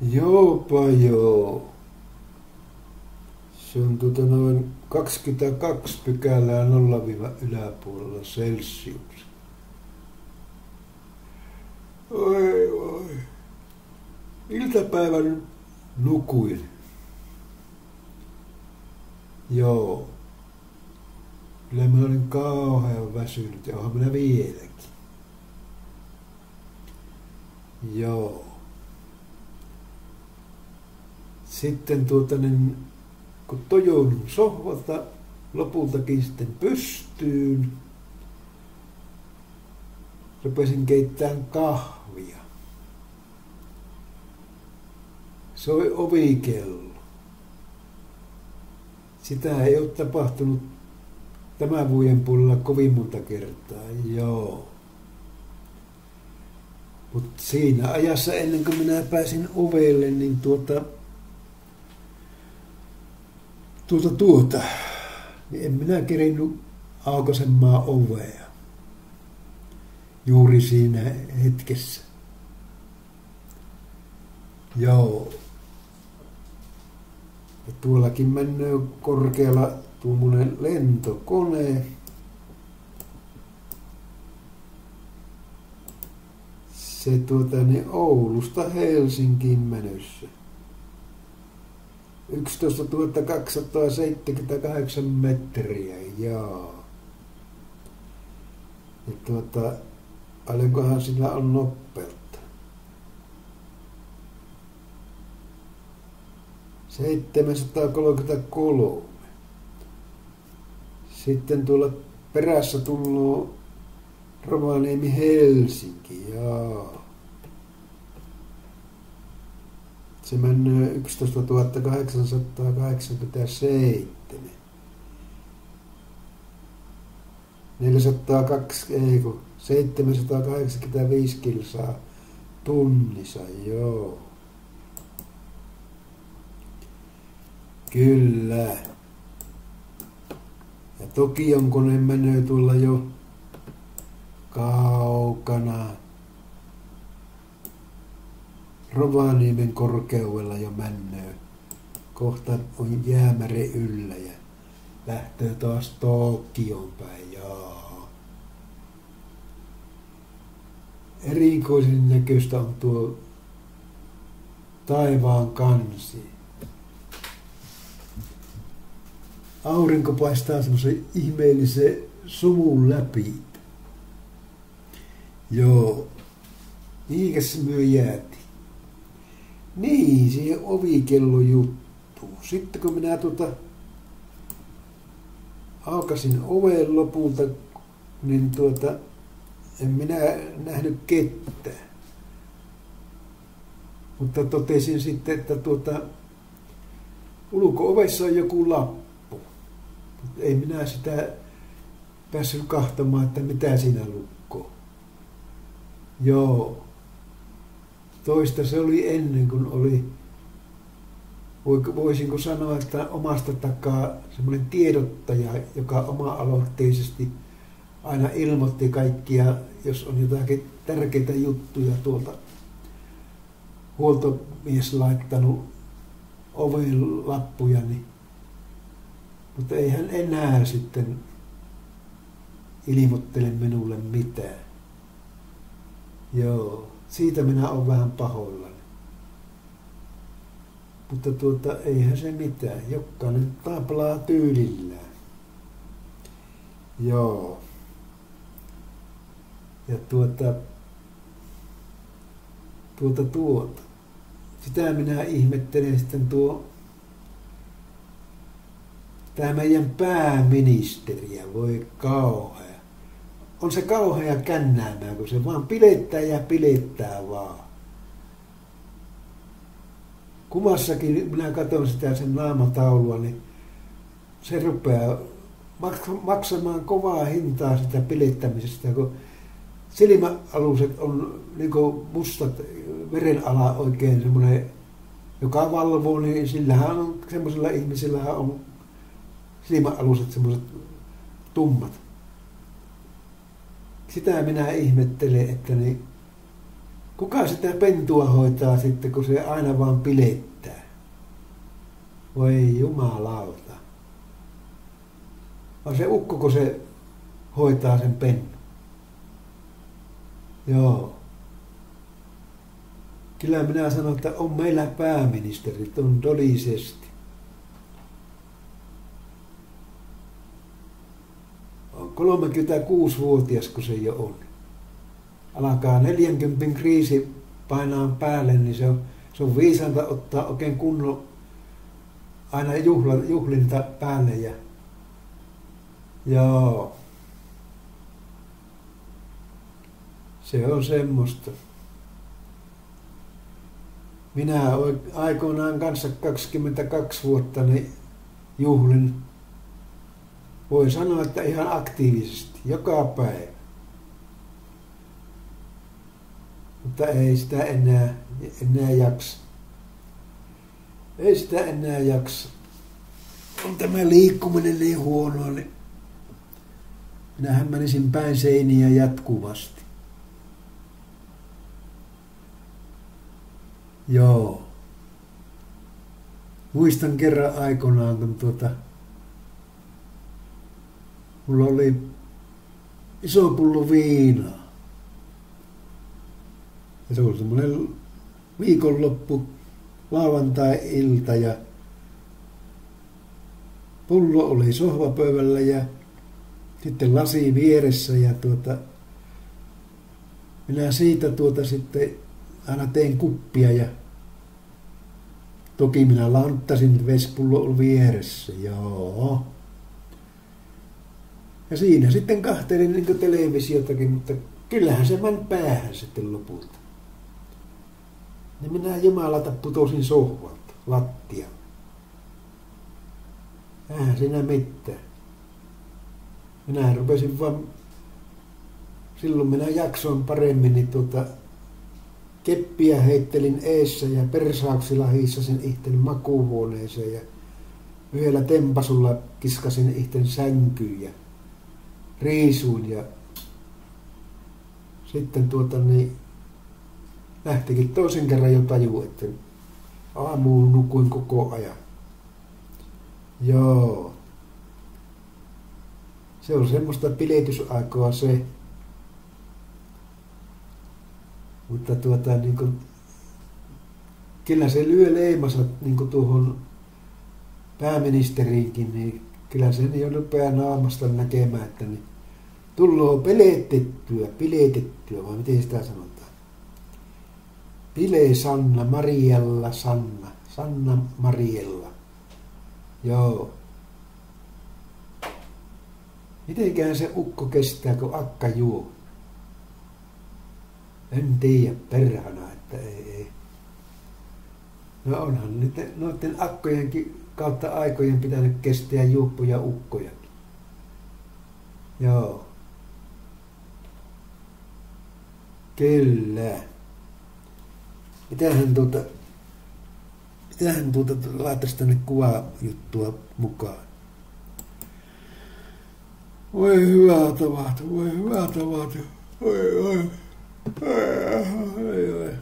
Joopa joo. Se on tuota noin 22 pykälää 0 yläpuolella Celsius. Oi, oi. Iltapäivän nukuin. Joo. Kyllä mä olin kauhean väsynyt ja onhan minä vieläkin. Joo. Sitten tuota niin, kun tojoudun sohvalta lopultakin sitten pystyyn, rupesin keittämään kahvia. Soi ovikello. Sitä ei ole tapahtunut tämän vuoden puolella kovin monta kertaa, joo. Mutta siinä ajassa ennen kuin minä pääsin ovelle, niin tuota, tuota, tuota, niin en minä kerinnyt aukosemaan ovea juuri siinä hetkessä. Joo. Ja tuollakin menee korkealla tuommoinen lentokone. Se tuota niin Oulusta Helsinkiin menossa. 11 278 metriä, jaa. Ja tuota, paljonkohan sillä on nopeutta? 733. Sitten tuolla perässä tullut Rovaniemi Helsinki, jaa. Se menee 11 887. 402, ei kun 785 kilsaa tunnissa, joo. Kyllä. Ja Tokion kone menee tuolla jo kaukana Rovaniemen korkeudella jo menee. Kohta on jäämäre yllä ja lähtee taas Tokion päin. Jaa. Erikoisen näköistä on tuo taivaan kansi. Aurinko paistaa semmoisen ihmeellisen suvun läpi. Joo. Mihinkäs myö jäätiin? Niin, siihen ovikello juttu. Sitten kun minä tuota aukasin oven lopulta, niin tuota, en minä nähnyt ketään. Mutta totesin sitten, että tuota, ulko-ovessa on joku lappu. Mutta ei minä sitä päässyt kahtamaan, että mitä siinä lukkoo. Joo. Toista se oli ennen kuin oli, voisinko sanoa, että omasta takaa semmoinen tiedottaja, joka oma-aloitteisesti aina ilmoitti kaikkia, jos on jotakin tärkeitä juttuja tuolta huoltomies laittanut oven lappuja, niin, mutta ei hän enää sitten ilmoittele minulle mitään. Joo, siitä minä olen vähän pahoillani. Mutta tuota, eihän se mitään. Jokainen taplaa tyylillään. Joo. Ja tuota, tuota, tuota. Sitä minä ihmettelen sitten tuo tämä meidän pääministeriä, voi kauhea. On se kauhea kännäämään, kun se vaan pilettää ja pilettää vaan. Kumassakin minä katson sitä sen naamataulua, niin se rupeaa maksamaan kovaa hintaa sitä pilettämisestä, kun silmäaluset on niin mustat verenala oikein semmoinen, joka valvoo, niin sillähän on, semmoisella ihmisellä on silmäaluset semmoiset tummat. Sitä minä ihmettelen, että niin Kuka sitä pentua hoitaa sitten, kun se aina vaan pilettää? Voi jumalauta. On se ukko, kun se hoitaa sen pennu. Joo. Kyllä minä sanon, että on meillä pääministerit, on todisesti. 36-vuotias, kun se jo on. Alkaa 40 kriisi painaa päälle, niin se on, se on viisanta ottaa oikein kunnon aina juhla, juhlinta päälle. Ja, joo. Se on semmoista. Minä aikoinaan kanssa 22 vuotta niin juhlin, voi sanoa, että ihan aktiivisesti, joka päivä. Mutta ei sitä enää, enää jaksa. Ei sitä enää jaksa. On tämä liikkuminen niin huonoa, niin minähän menisin päin seiniä jatkuvasti. Joo. Muistan kerran aikoinaan, kun tuota, mulla oli iso pullo viinaa. Ja se oli semmoinen viikonloppu, lauantai-ilta ja pullo oli sohvapöydällä ja sitten lasi vieressä ja tuota, minä siitä tuota sitten aina tein kuppia ja toki minä lanttasin, että vesipullo oli vieressä, joo. Ja siinä sitten kahtelin niin televisiotakin, mutta kyllähän se meni päähän sitten lopulta. Niin minä jumalata putosin sohvalta, lattia. Eihän siinä mitään. Minä rupesin vaan, silloin minä jaksoin paremmin, niin tuota, keppiä heittelin eessä ja persauksilla hiissasin ihteni makuuhuoneeseen ja yhdellä tempasulla kiskasin ihten sänkyyn riisuin ja sitten tuota niin lähtikin toisen kerran jo taju, että aamuun nukuin koko ajan. Joo. Se on semmoista piletysaikaa se. Mutta tuota, niin kuin, kyllä se lyö leimansa niin kuin tuohon pääministeriinkin, niin kyllä sen jo rupeaa naamasta näkemään, että niin tullaan peletettyä, piletettyä, vai miten sitä sanotaan? Pile Sanna, Mariella Sanna, Sanna Mariella. Joo. Mitenkään se ukko kestää, kun akka juo? En tiedä perhana, että ei, ei. No onhan nyt noiden akkojenkin kautta aikojen pitänyt kestää juuppuja ukkojakin. Joo. Kyllä. Mitähän tuota, mitähän tuota laittaisi tänne kuvajuttua mukaan? Voi hyvää tavata, voi hyvää tavata. Oi, oi. Oi, oi.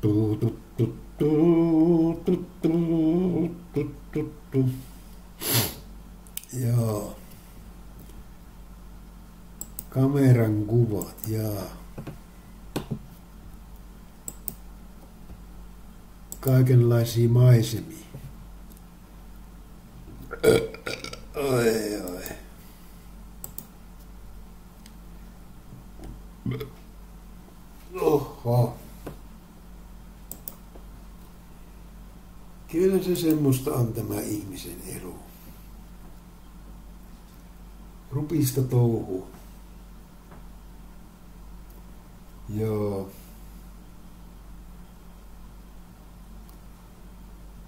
Tu, tu, tu, tu, tu, tu, tu, tu. Joo. Kameran kuvat, jaa. Kaikenlaisia maisemia. Oi, oi. Oho. Kyllä se semmoista on tämä ihmisen ero. Rupista touhu. Joo.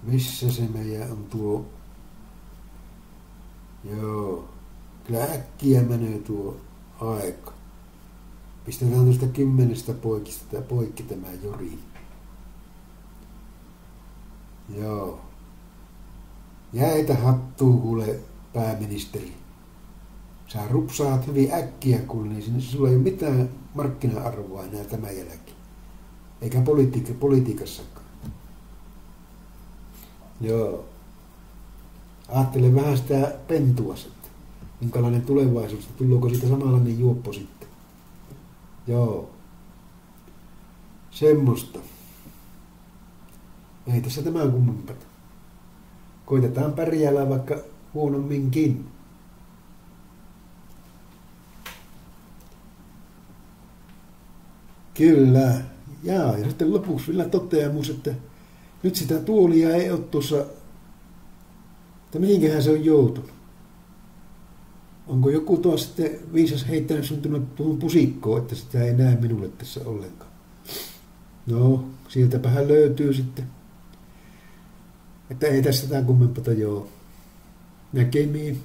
Missä se meidän on tuo? Joo. Kyllä äkkiä menee tuo aika. Pistetään tuosta kymmenestä poikista poikki tämä Jori. Joo. Jäitä hattuu kuule pääministeri. Sä rupsaat hyvin äkkiä, kun niin sulla ei ole mitään markkina-arvoa enää tämän jälkeen. Eikä politiikka, politiikassakaan. Joo. Ajattelen vähän sitä pentua sitten. Minkälainen tulevaisuus, tulluuko siitä samanlainen juoppo sitten. Joo. Semmoista. Ei tässä tämän kummempaa. Koitetaan pärjäällä vaikka huonomminkin. Kyllä. Jaa, ja sitten lopuksi vielä toteamus, että nyt sitä tuolia ei ole tuossa, että mihinkähän se on joutunut. Onko joku tuossa sitten viisas heittänyt syntynyt tuohon pusikkoon, että sitä ei näe minulle tässä ollenkaan. No, sieltäpähän löytyy sitten. Että ei tässä tämän kummempata joo. Näkemiin.